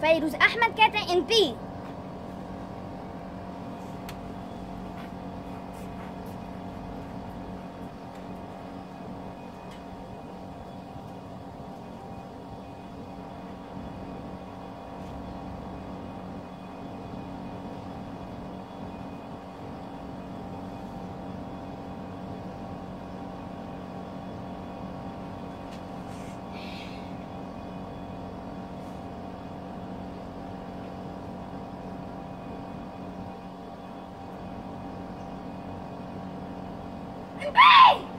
فيروز أحمد كاتا إن بي. Hey!